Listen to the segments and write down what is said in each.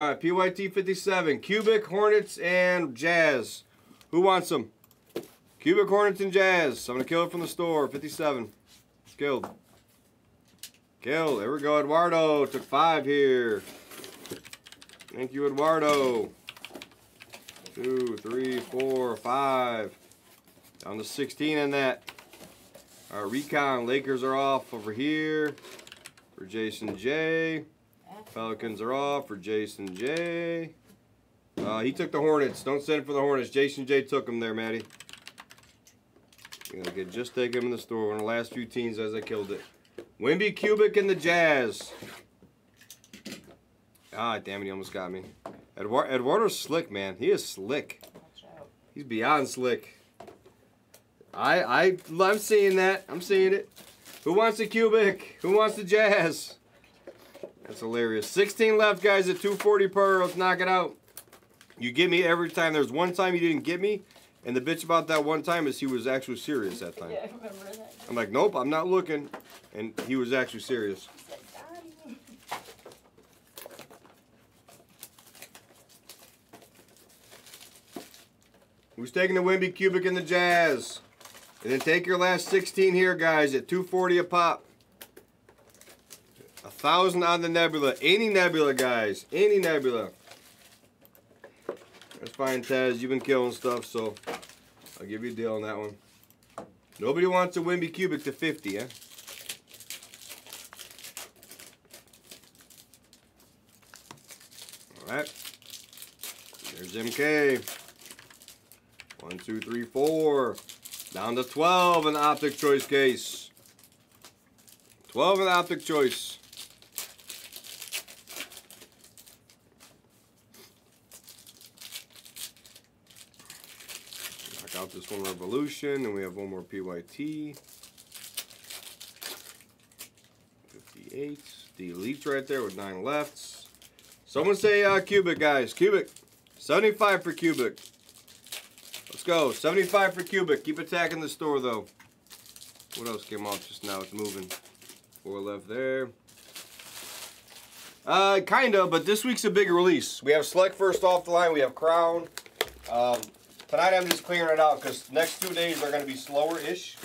All right, PYT 57, Cubic, Hornets, and Jazz. Who wants them? Cubic, Hornets, and Jazz. I'm going to kill it from the store. 57. Killed. Killed. There we go. Eduardo took five here. Thank you, Eduardo. Two, three, four, five. Down to 16 in that. All right, Recon. Lakers are off over here for Jason J. Pelicans are off for Jason J. Uh, he took the Hornets. Don't send for the Hornets. Jason J took them there, Maddie. You're gonna get just take him in the store. One of the last few teams as I killed it. Wimby Cubic and the Jazz. Ah, damn it, he almost got me. Eduardo, Eduardo's slick, man. He is slick. He's beyond slick. I I I'm seeing that. I'm seeing it. Who wants the Cubic? Who wants the Jazz? That's hilarious. 16 left, guys, at 240 per. Let's knock it out. You get me every time. There's one time you didn't get me, and the bitch about that one time is he was actually serious that time. Yeah, I remember that. I'm like, nope, I'm not looking. And he was actually serious. He said, "Daddy." Who's taking the Wimby Cubic and the Jazz? And then take your last 16 here, guys, at 240 a pop. Thousand on the Nebula. Any Nebula, guys. Any Nebula. That's fine, Taz. You've been killing stuff, so I'll give you a deal on that one. Nobody wants a Wimby Cubic to 50, eh? Alright. There's MK. One, two, three, four. Down to 12 in optic choice case. 12 in optic choice. Revolution, and we have one more PYT. 58. The Elites right there with nine lefts. Someone say uh, cubic, guys. Cubic. 75 for cubic. Let's go. 75 for cubic. Keep attacking the store, though. What else came off just now? It's moving. Four left there. Uh, kind of, but this week's a big release. We have Select first off the line. We have Crown. Um, tonight I'm just clearing it out because next two days are going to be slower-ish.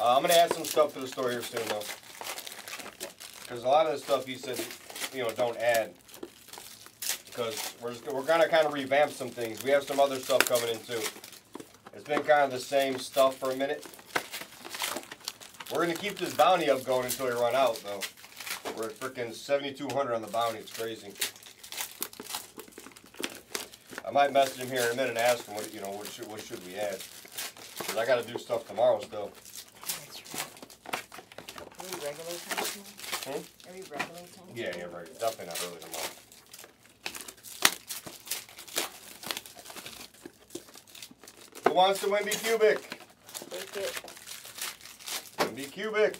Uh, I'm going to add some stuff to the store here soon, though. Because a lot of the stuff he said, you know, don't add because we're we're gonna kind of revamp some things. We have some other stuff coming in too. It's been kind of the same stuff for a minute. We're gonna keep this bounty up going until we run out though. We're at freaking 7,200 on the bounty. It's crazy. I might message him here in a minute and ask him what you know what should what should we add because I got to do stuff tomorrow still. That's right. Are we regular time tomorrow? Hmm? Are we regular time? Yeah, yeah, right. Definitely not early tomorrow. Who wants the Wimby Cubic? Take it. Wimby Cubic.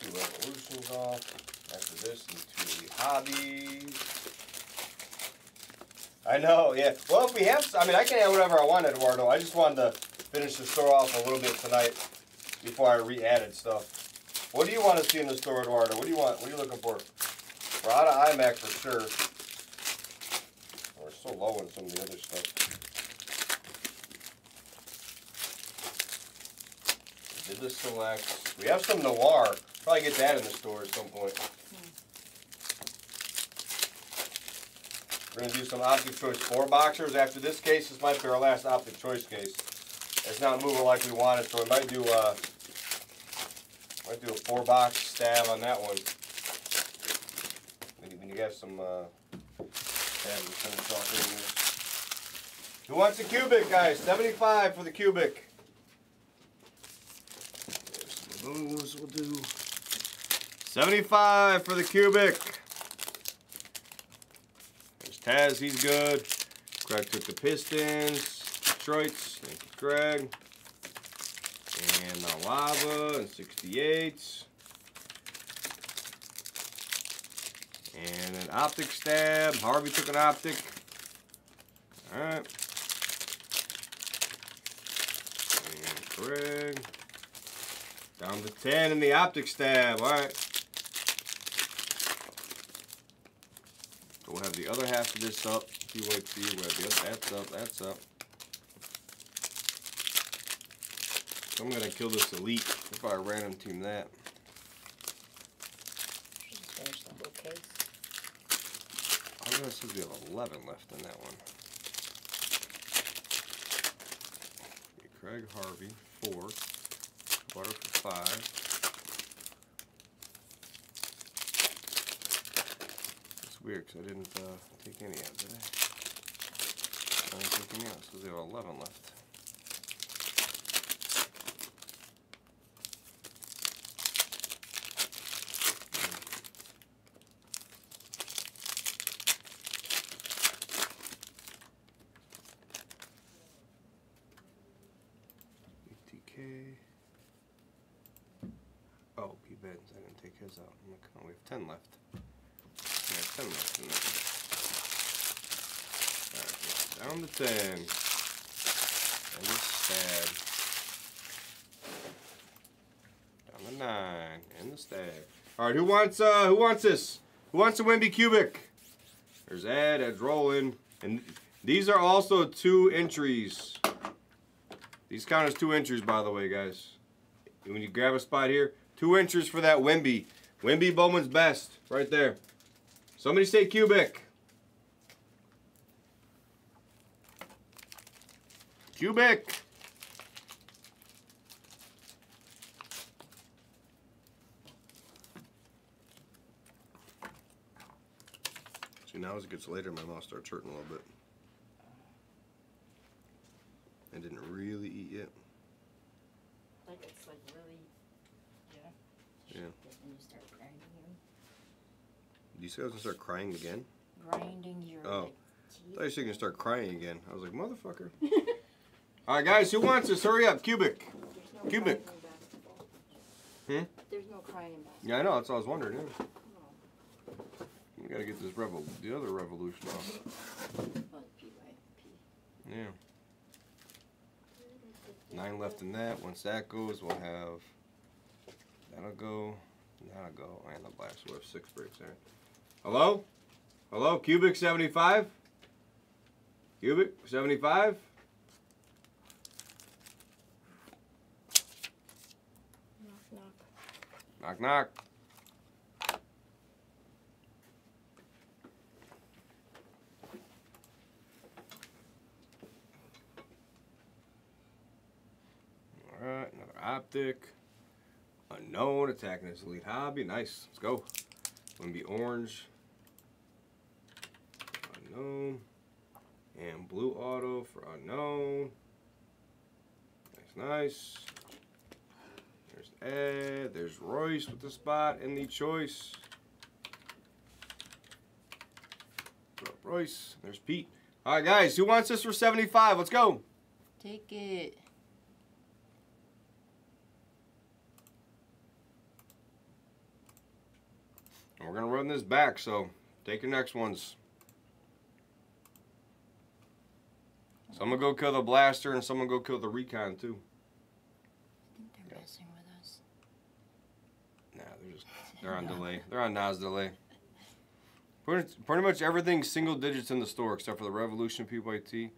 Two revolutions off. After this, and two hobbies. I know, yeah. Well, if we have, I mean, I can add whatever I want, Eduardo. I just wanted to finish the store off a little bit tonight before I re-added stuff. What do you want to see in the store, Eduardo? What do you want? What are you looking for? We're out of iMac for sure. We're so low in some of the other stuff. Did the selects. We have some noir. Probably get that in the store at some point. We're gonna do some optic choice four boxers. After this case, this might be our last optic choice case. It's not moving like we wanted, so we might do uh might do a four box stab on that one. When you, got some uh to. Who wants a cubic, guys? 75 for the cubic. Booze we'll do. 75 for the cubic. Taz, he's good. Greg took the Pistons. Detroit's, thank you. And the Lava and 68s. And an optic stab. Harvey took an optic. Alright. And Craig. Down to 10 in the optic stab. Alright. have the other half of this up. PYT, we have the other, that's up, that's up. So I'm gonna kill this elite if I random team that. Finish the whole case. I'm gonna say we have 11 left in that one. Craig Harvey, four. Butter for five. It's weird because I didn't uh, take any out, did I? I didn't take any out, so we have 11 left. BTK. Oh, P Benz. I didn't take his out. I'm like, oh, we have 10 left. We have 10 left in there. Alright, down to 10. And the stab. Down to 9. And the stab. Alright, who wants uh who wants this? Who wants a Wimby Cubic? There's Ed, Ed's rolling. And these are also two entries. These count as two entries, by the way, guys. When you grab a spot here, two entries for that Wimby. Wimby Bowman's best, right there. Somebody say cubic. Cubic. See, now as it gets later, my mouth starts hurting a little bit. I didn't really eat yet. Like it's like really, yeah. Yeah. You start grinding Do you say I was gonna start crying again? grinding your Oh. like, I thought you were gonna start crying again. I was like, motherfucker. All right, guys, who wants this? Hurry up, cubic. No cubic. Hmm? There's no crying in basketball. Yeah, I know. That's what I was wondering. Yeah. We gotta get this rebel, the other revolution off. Yeah. Nine left in that. Once that goes, we'll have that'll go, that'll go, and the black. So we have six bricks there. Hello? Hello, cubic 75? Cubic 75? Knock. Knock. Alright, another optic. Unknown attacking his elite hobby. Nice. Let's go. Gonna be orange. Unknown. And blue auto for unknown. Nice, nice. There's There's Royce with the spot and the choice. Royce. There's Pete. All right, guys. Who wants this for 75? Let's go. Take it. And we're gonna run this back, so take your next ones. So I'm going to go kill the blaster, and someone go kill the recon too. I think they're Yeah. messing with us. Nah, they're on delay. They're on Nas delay. Pretty, pretty much everything's single digits in the store except for the Revolution PYT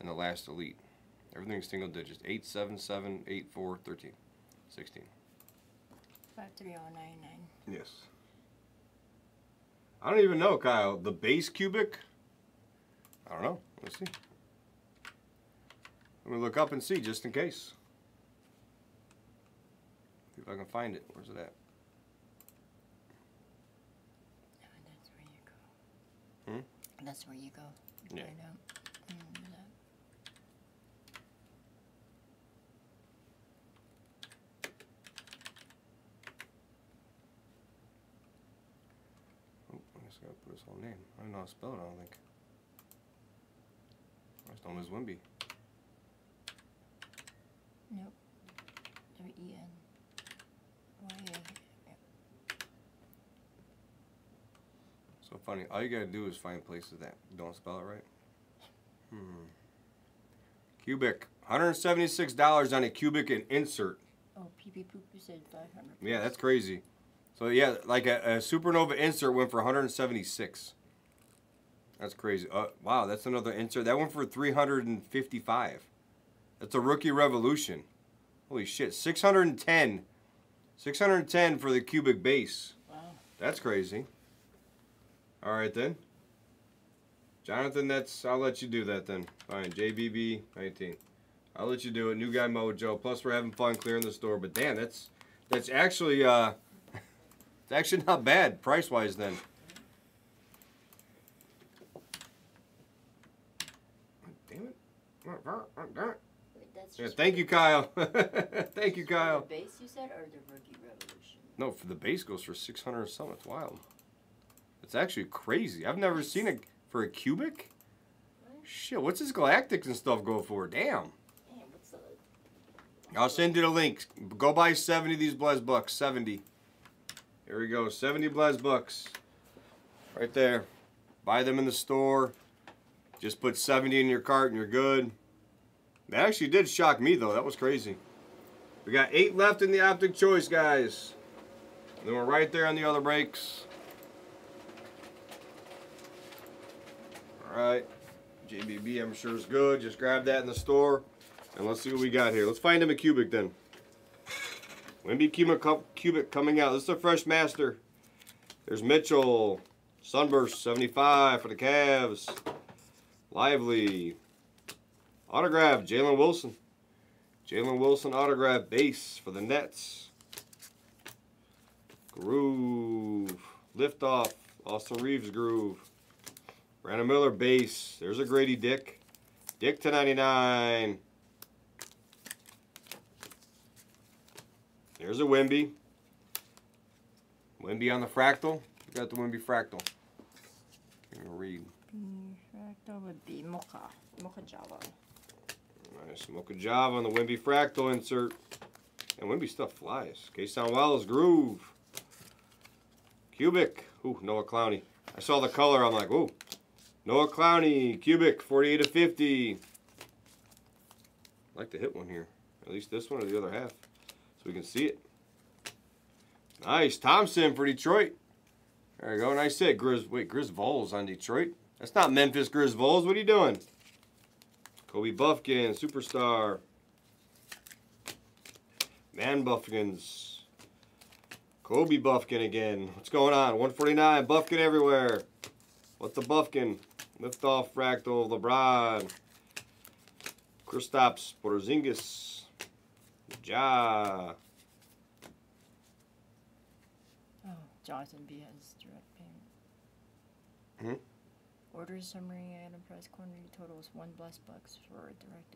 and the last Elite. Everything's single digits. 8, 7, 7, 8, 4, 13, 16. Five three oh nine nine. Yes. I don't even know, Kyle. The base cubic? I don't know. Let's see. Let me look up and see just in case. See if I can find it. Where's it at? Oh, that's where you go. Hmm? That's where you go. Yeah. Right out. Mm, that. Oh, I just gotta put his whole name. I don't know how to spell it, I don't think. I just know him as Wimby. Nope. W E N. Y A. So funny. All you gotta do is find places that don't spell it right. Hmm. Cubic. $176 on a cubic and insert. Oh, pee pee poop. You said five hundred. Yeah, that's crazy. So yeah, like a, a supernova insert went for 176. That's crazy. Uh, wow, that's another insert. That one for 355. That's a rookie revolution. Holy shit, 610. 610 for the cubic base. Wow. That's crazy. All right then. Jonathan, that's I'll let you do that then. Fine. JBB 19. I'll let you do it. New guy mojo. Plus we're having fun clearing the store. But damn, that's that's actually uh it's actually not bad price wise then. Damn it. Yeah, thank you, Kyle. thank you, Kyle. The base you said or the rookie revolution? No, for the base goes for 600 or something. It's wild. It's actually crazy. I've never seen it for a cubic. What? Shit, what's this galactics and stuff go for? Damn. Damn, what's the I'll send you the link. Go buy 70 of these Blez Bucks. 70. Here we go. 70 Blez Bucks. Right there. Buy them in the store. Just put 70 in your cart and you're good. That actually did shock me, though. That was crazy. We got eight left in the optic choice, guys. And then we're right there on the other breaks. All right. JBB, I'm sure is good. Just grab that in the store. And let's see what we got here. Let's find him a cubic then. Wimby cubic, cubic coming out. This is a fresh master. There's Mitchell. Sunburst 75 for the Cavs. Lively. Autograph Jalen Wilson. Jalen Wilson autograph base for the Nets. Groove. Liftoff. Austin Reaves groove. Brandon Miller base. There's a Grady Dick. Dick to 99. There's a Wimby. Wimby on the fractal. We got the Wimby fractal. Can't even read. Fractal would be Mocha. Mocha Java. Nice. Mocha Java on the Wimby fractal insert. And Wimby stuff flies. Cason Wallace, Groove. Cubic. Ooh, Noah Clowney. I saw the color. I'm like, ooh. Noah Clowney, Cubic, 48 to 50. I'd like to hit one here. At least this one or the other half. So we can see it. Nice. Thompson for Detroit. There you go. Nice hit. Grizz, wait, Griswolds on Detroit. That's not Memphis Griswolds. What are you doing? Kobe Buffkin, superstar. Man Buffkins. Kobe Buffkin again. What's going on? 149. Buffkin everywhere. What's the Buffkin? Lift off Fractal. LeBron. Kristaps Porzingis. Ja. Oh, Jonathan B has direct payment. Hmm? Order summary item price quantity totals one Blez Bucks for direct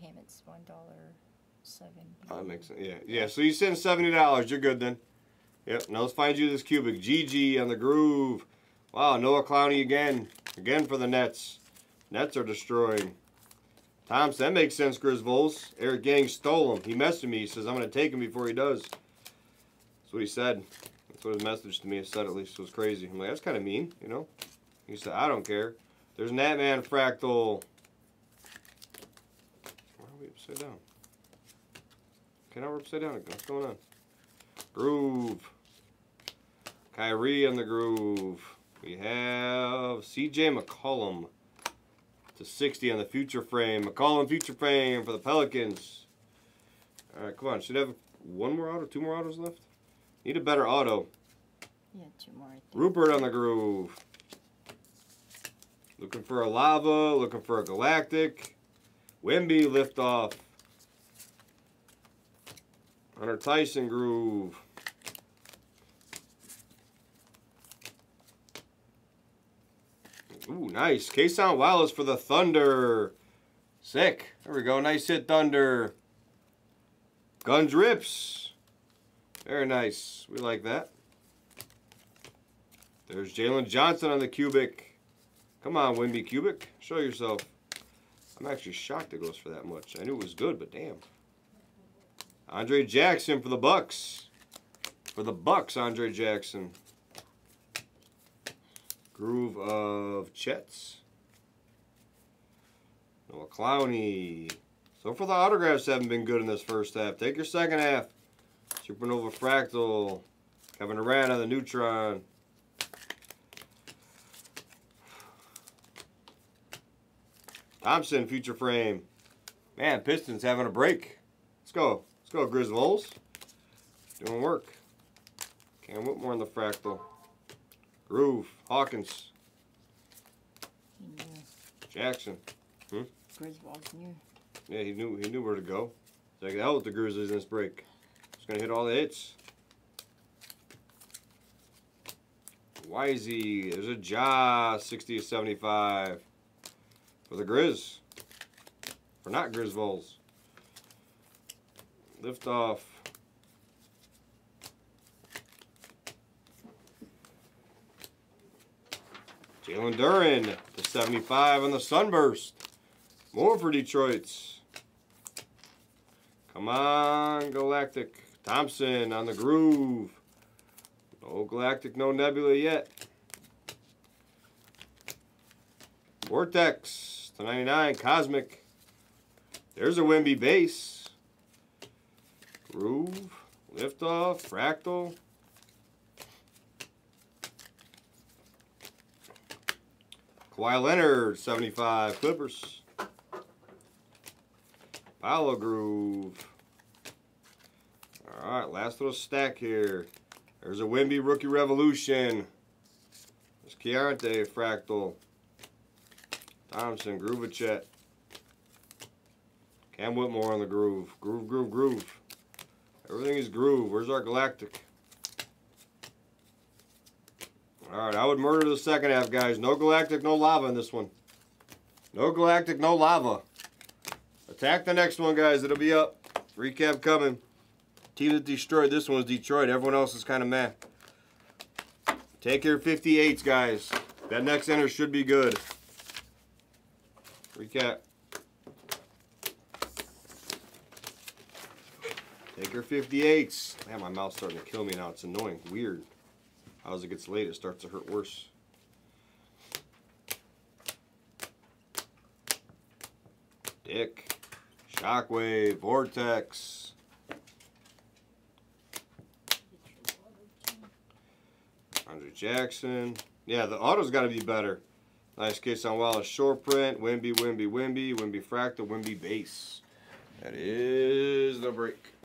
payments one dollar seven. Oh, that makes sense. Yeah, yeah. So you send seventy dollars. You're good then. Yep. Now let's find you this cubic. GG on the groove. Wow, Noah Clowney again. Again for the Nets. Nets are destroying. Thompson, that makes sense, Griswold. Eric Gang stole him. He messaged me. He says, I'm going to take him before he does. That's what he said. That's what his message to me said, at least. It was crazy. I'm like, that's kind of mean, you know? He said, I don't care. There's Natman Fractal. Why are we upside down? Okay, now we're upside down again. What's going on? Groove. Kyrie on the groove. We have CJ McCollum to 60 on the future frame. McCollum future frame for the Pelicans. All right, come on. Should have one more auto, two more autos left. Need a better auto. Yeah, two more. I think. Rupert on the groove. Looking for a lava. Looking for a galactic. Wimby liftoff. Hunter Tyson groove. Ooh, nice. Cason Wallace for the Thunder. Sick. There we go. Nice hit, Thunder. Guns Rips. Very nice. We like that. There's Jalen Johnson on the cubic. Come on, Wimby Cubic. Show yourself. I'm actually shocked it goes for that much. I knew it was good, but damn. Andre Jackson for the Bucks. For the Bucks, Andre Jackson. Groove of Chets. Noah Clowney. So far the autographs haven't been good in this first half. Take your second half. Supernova Fractal. Kevin on the Neutron. Thompson, future frame. Man, Pistons having a break. Let's go. Let's go, Griswolds. Doing work. Cam Whitmore in the fractal. Groove. Hawkins. He knew. Jackson. Hmm? Griswold's knew. Yeah, he knew he knew where to go. Check it out with the Grizzlies in this break. He's gonna hit all the hits. Wisey, there's a Ja 60 to 75 for the Grizz. For not Griswolds. Lift off. Jalen Duren to 75 on the Sunburst. More for Detroit's. Come on, Galactic. Thompson on the groove. No Galactic, no Nebula yet. Vortex to 99. Cosmic. There's a Wimby base. Groove. Liftoff. Fractal. Kawhi Leonard, 75. Clippers. Paolo Groove. Alright, last little stack here. There's a Wimby Rookie Revolution. There's Chiarte Fractal. Thompson, Groovachet. Cam Whitmore on the groove. Groove, groove, groove. Everything is groove. Where's our Galactic? Alright, I would murder the second half, guys. No Galactic, no lava in this one. No Galactic, no lava. Attack the next one, guys. It'll be up. Recap coming. Team that destroyed this one was Detroit. Everyone else is kind of meh. Take your 58s, guys. That next enter should be good. Recap. Take your 58s. Man, my mouth's starting to kill me now. It's annoying. Weird. As it gets late, it starts to hurt worse. Dick. Shockwave. Vortex. Andre Jackson. Yeah, the auto's got to be better. Nice case on Wallace short print. Wimby, Wimby, Wimby, Wimby fractal, Wimby base. That is the break.